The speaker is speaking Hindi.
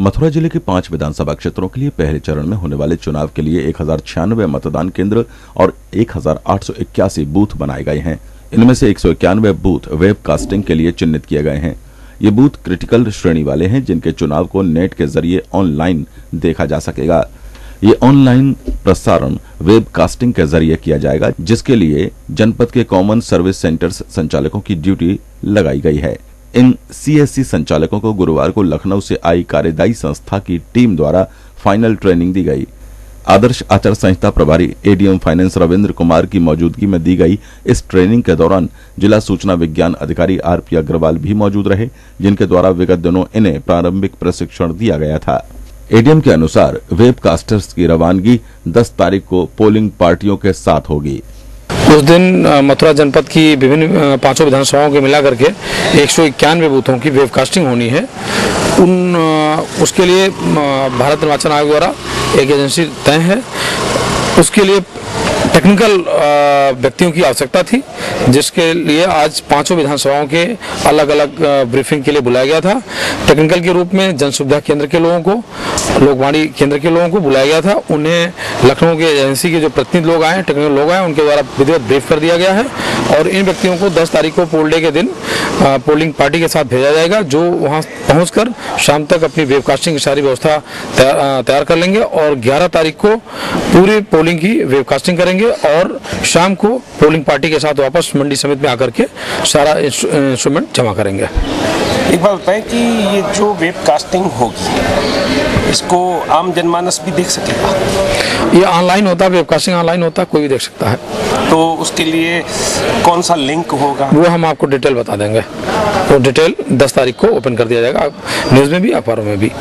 मथुरा ज़िले के पाँच विधानसभा क्षेत्रों के लिए पहले चरण में होने वाले चुनाव के लिए एक हज़ार छियानवे मतदान केंद्र और एक हज़ार आठ सौ इक्यासी बूथ बनाए गए हैं। इनमें से एक सौ इक्यानवे बूथ वेब कास्टिंग के लिए चिन्हित किए गए हैं। ये बूथ क्रिटिकल श्रेणी वाले हैं, जिनके चुनाव को नेट के ज़रिए ऑनलाइन देखा जा सकेगा। ये ऑनलाइन प्रसारण वेब कास्टिंग के ज़रिए किया जाएगा, जिसके लिए जनपद के कॉमन सर्विस सेंटर्स संचालकों की ड्यूटी लगाई गई है। इन सीएससी संचालकों को गुरुवार को लखनऊ से आई कार्यदायी संस्था की टीम द्वारा फाइनल ट्रेनिंग दी गई। आदर्श आचार संहिता प्रभारी एडीएम फाइनेंस रविंद्र कुमार की मौजूदगी में दी गई इस ट्रेनिंग के दौरान जिला सूचना विज्ञान अधिकारी आरपी अग्रवाल भी मौजूद रहे, जिनके द्वारा विगत दिनों इन्हें प्रारंभिक प्रशिक्षण दिया गया था। एडीएम के अनुसार वेबकास्टर्स की रवानगी 10 तारीख को पोलिंग पार्टियों के साथ होगी। उस दिन मथुरा जनपद की विभिन्न पाँचों विधानसभाओं के मिला करके एक सौ इक्यानवे बूथों की वेबकास्टिंग होनी है। उन उसके लिए भारत निर्वाचन आयोग द्वारा एक एजेंसी तय है। उसके लिए टेक्निकल व्यक्तियों की आवश्यकता थी, जिसके लिए आज पाँचों विधानसभाओं के अलग अलग ब्रीफिंग के लिए बुलाया गया था। टेक्निकल के रूप में जन सुविधा केंद्र के लोगों को, लोकवाणी केंद्र के लोगों को बुलाया गया था। उन्हें लखनऊ के एजेंसी के जो प्रतिनिधि लोग आए, टेक्निकल लोग आए, उनके द्वारा विधिवत ब्रीफ कर दिया गया है। और इन व्यक्तियों को दस तारीख को पोल डे के दिन पोलिंग पार्टी के साथ भेजा जाएगा, जो वहाँ पहुँच शाम तक अपनी वेबकास्टिंग की सारी व्यवस्था तैयार कर लेंगे। और ग्यारह तारीख को पूरी पोलिंग की वेबकास्टिंग करेंगे। और शाम को पोलिंग पार्टी के साथ वापस मंडी समिति में आकर के सारा इंस्ट्रूमेंट जमा करेंगे। एक बात बताएँ कि ये जो वेबकास्टिंग होगी इसको आम जनमानस भी देख सकेगा? ये ऑनलाइन होता है वेबकास्टिंग ऑनलाइन होता है कोई भी देख सकता है। तो उसके लिए कौन सा लिंक होगा? वो हम आपको डिटेल बता देंगे। वो तो डिटेल 10 तारीख को ओपन कर दिया जाएगा न्यूज़ में भी अखबारों में भी।